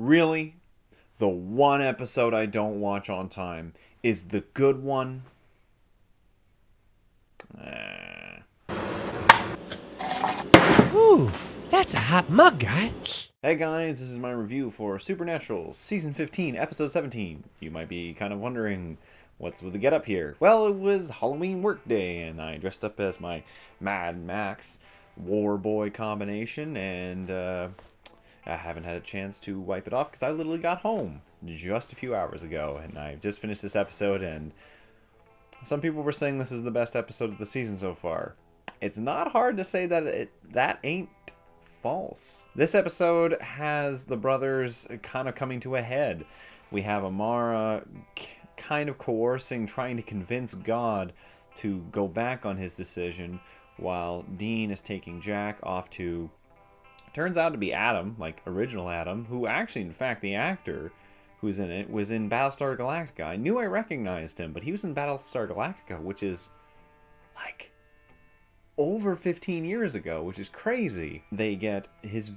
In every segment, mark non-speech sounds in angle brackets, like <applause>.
Really? The one episode I don't watch on time is the good one? Eh. Ooh, that's a hot mug, guy. Hey guys, this is my review for Supernatural Season 15, Episode 17. You might be kind of wondering what's with the get up here. Well, it was Halloween work day, and I dressed up as my Mad Max War Boy combination, and uh, I haven't had a chance to wipe it off because I literally got home just a few hours ago, and I just finished this episode, and some people were saying this is the best episode of the season so far. It's not hard to say that it that ain't false. This episode has the brothers kind of coming to a head. We have Amara kind of coercing, trying to convince God to go back on his decision, while Dean is taking Jack off to turns out to be Adam, like original Adam, who actually, in fact, the actor who's in it was in Battlestar Galactica. I knew I recognized him, but he was in Battlestar Galactica, which is like over 15 years ago, which is crazy. They get his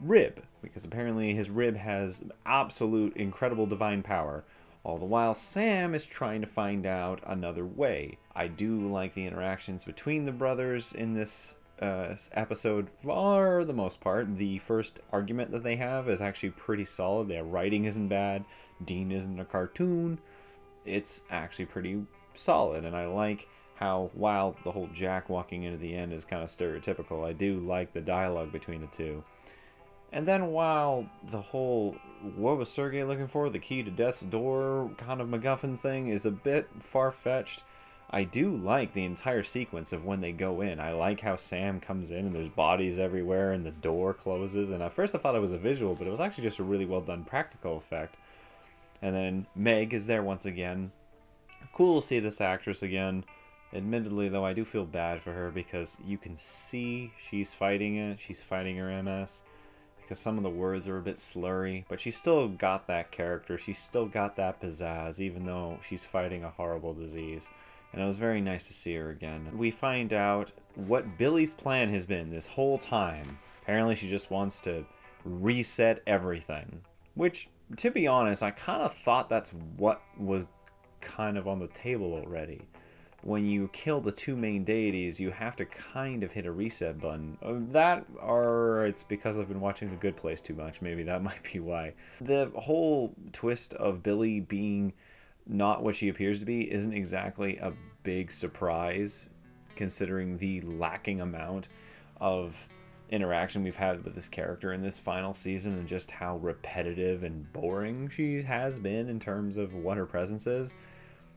rib, because apparently his rib has absolute incredible divine power. All the while, Sam is trying to find out another way. I do like the interactions between the brothers in this uh, episode for the most part. The first argument that they have is actually pretty solid. Their writing isn't bad. Dean isn't a cartoon. It's actually pretty solid, and I like how while the whole Jack walking into the end is kind of stereotypical, I do like the dialogue between the two. And then while the whole what was Sergei looking for, the key to death's door kind of MacGuffin thing is a bit far fetched, I do like the entire sequence of when they go in. I like how Sam comes in and there's bodies everywhere and the door closes. And at first I thought it was a visual, but it was actually just a really well done practical effect. And then Meg is there once again. Cool to see this actress again. Admittedly, though, I do feel bad for her because you can see she's fighting it. She's fighting her MS because some of the words are a bit slurry, but she's still got that character. She's still got that pizzazz, even though she's fighting a horrible disease and it was very nice to see her again. We find out what Billie's plan has been this whole time. Apparently, she just wants to reset everything. Which, to be honest, I kind of thought that's what was kind of on the table already. When you kill the two main deities, you have to kind of hit a reset button. Uh, that, or it's because I've been watching The Good Place too much. Maybe that <laughs> might be why. The whole twist of Billy being not what she appears to be isn't exactly a big surprise considering the lacking amount of interaction we've had with this character in this final season and just how repetitive and boring she has been in terms of what her presence is.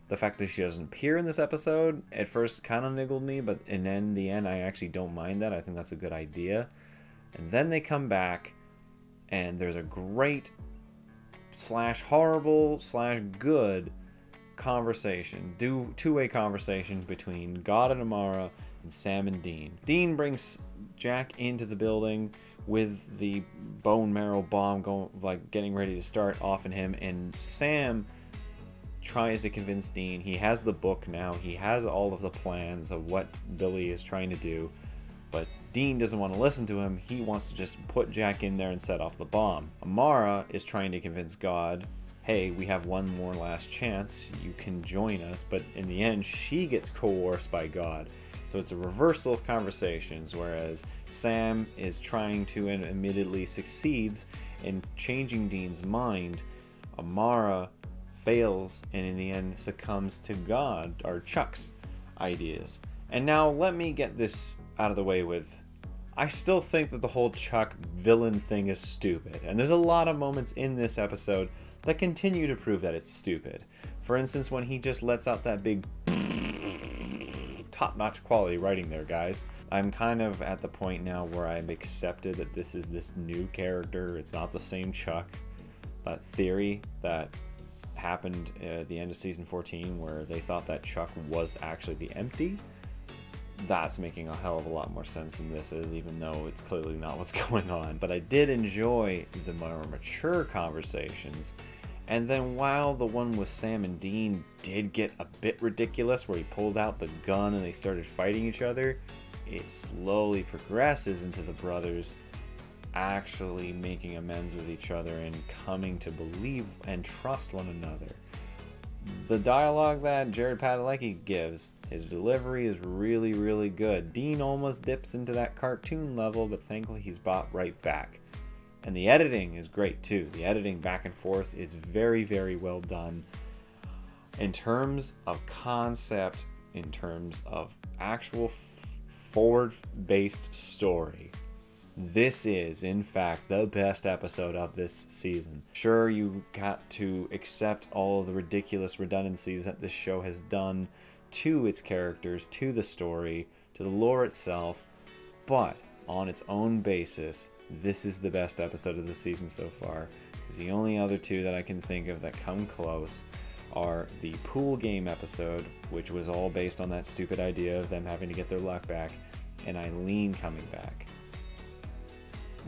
The fact that she doesn't appear in this episode at first kind of niggled me, but and then in the end, I actually don't mind that. I think that's a good idea. And then they come back, and there's a great slash horrible slash good conversation, do two-way conversation between God and Amara and Sam and Dean. Dean brings Jack into the building with the bone marrow bomb going like getting ready to start off in him and Sam tries to convince Dean. He has the book now. He has all of the plans of what Billie is trying to do. But Dean doesn't want to listen to him. He wants to just put Jack in there and set off the bomb. Amara is trying to convince God hey, we have one more last chance, you can join us. But in the end, she gets coerced by God. So it's a reversal of conversations, whereas Sam is trying to and immediately succeeds in changing Dean's mind. Amara fails and in the end succumbs to God or Chuck's ideas. And now let me get this out of the way with I still think that the whole Chuck villain thing is stupid. And there's a lot of moments in this episode that continue to prove that it's stupid. For instance, when he just lets out that big <sniffs> top notch quality writing there, guys. I'm kind of at the point now where I've accepted that this is this new character. It's not the same Chuck. That theory that happened at the end of season 14 where they thought that Chuck was actually the empty. That's making a hell of a lot more sense than this is, even though it's clearly not what's <laughs> going on. But I did enjoy the more mature conversations and then while the one with Sam and Dean did get a bit ridiculous, where he pulled out the gun and they started fighting each other, it slowly progresses into the brothers actually making amends with each other and coming to believe and trust one another. The dialogue that Jared Padalecki gives, his delivery is really, really good. Dean almost dips into that cartoon level, but thankfully he's brought right back. And the editing is great too. The editing back and forth is very, very well done. In terms of concept, in terms of actual f- forward based story, this is, in fact, the best episode of this season. Sure, you got to accept all the ridiculous redundancies that this show has done to its characters, to the story, to the lore itself, but on its own basis, this is the best episode of the season so far. Because the only other two that I can think of that come close are the pool game episode, which was all based on that stupid idea of them having to get their luck back, and Eileen coming back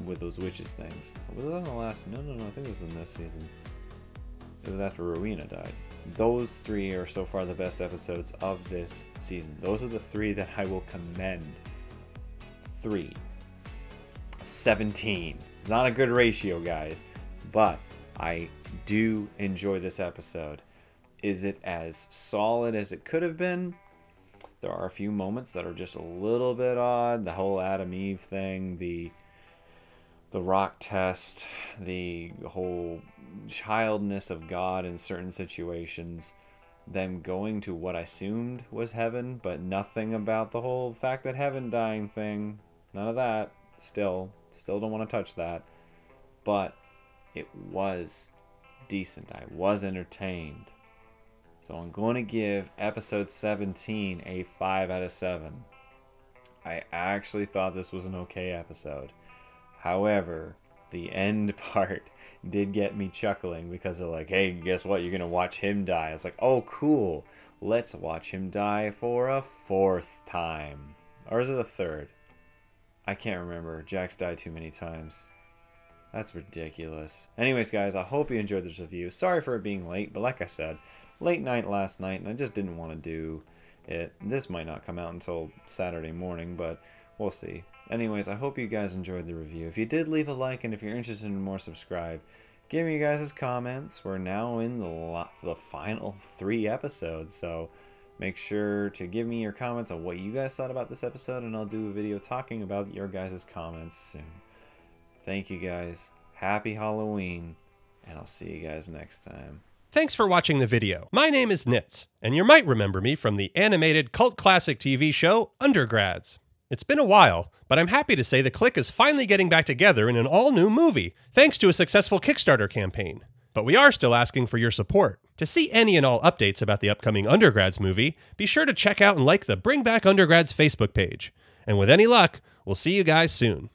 with those witches things. Was it on the last? No, no, no. I think it was in this season. It was after Rowena died. Those three are so far the best episodes of this season. Those are the three that I will commend. Three. 17. Not a good ratio, guys. But I do enjoy this episode. Is it as solid as it could have been? There are a few moments that are just a little bit odd. The whole Adam Eve thing, the the rock test, the whole childness of God in certain situations, them going to what I assumed was heaven, but nothing about the whole fact that heaven dying thing. None of that. Still, still don't want to touch that. But it was decent. I was entertained. So I'm going to give episode 17 a 5 out of 7. I actually thought this was an okay episode. However, the end <laughs> part did get me chuckling because they're like, hey, guess what? You're going to watch him die. I was like, oh, cool. Let's watch him die for a fourth time. Or is it the third? I can't remember. Jack's died too many times. That's ridiculous. Anyways, guys, I hope you enjoyed this review. Sorry for it being late, but like I said, late night last night, and I just didn't want to do it. This might not come out until Saturday morning, but we'll see. Anyways, I hope you guys enjoyed the review. If you did, leave a like, and if you're interested in more, subscribe. Give me you guys' comments. We're now in the the final three episodes, so make sure to give me your comments on what you guys thought about this episode, and I'll do a video talking about your guys' comments soon. Thank you guys. Happy Halloween, and I'll see you guys next time. Thanks for watching the video. My name is Nitz, and you might remember me from the animated cult classic TV show Undergrads. It's been a while, but I'm happy to say the Click is finally getting back together in an all new movie, thanks to a successful Kickstarter campaign. But we are still asking for your support. To see any and all updates about the upcoming Undergrads movie, be sure to check out and like the Bring Back Undergrads Facebook page. And with any luck, we'll see you guys soon.